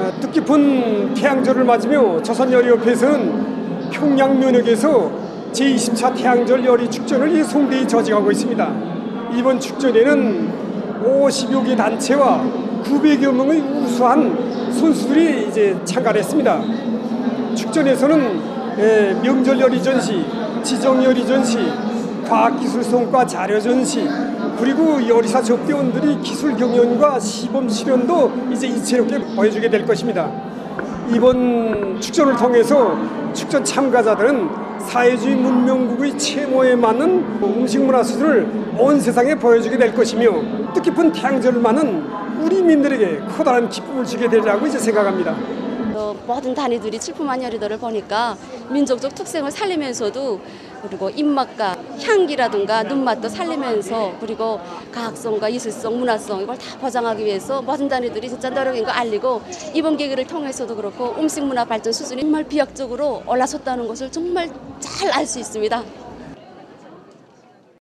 아, 뜻깊은 태양절을 맞으며 조선열 옆에서는 평양면역에서 제20차 태양절 여리 축전을 성대히 저지하고 있습니다. 이번 축전에는 50여 개 단체와 900여 명의 우수한 선수들이 이제 참가를 했습니다. 축전에서는 예, 명절 열이 전시, 지정 열이 전시, 과학기술 성과 자료 전시, 그리고 요리사 접대원들이 기술 경연과 시범 실현도 이제 이채롭게 보여주게 될 것입니다. 이번 축전을 통해서 축전 참가자들은 사회주의 문명국의 채모에 맞는 음식 문화 수준을 온 세상에 보여주게 될 것이며 뜻깊은 태양절을 맞는 우리 민들에게 커다란 기쁨을 주게 되리라고 이제 생각합니다. 어, 모든 단위들이 칠품한 열이들을 보니까 민족적 특색을 살리면서도 그리고 입맛과 향기라든가 눈맛도 살리면서 그리고 과학성과 예술성, 문화성 이걸 다 보장하기 위해서 모든 단위들이 진짜 노력인 거 알리고 이번 계기를 통해서도 그렇고 음식 문화 발전 수준이 정말 비약적으로 올라섰다는 것을 정말 잘 알 수 있습니다.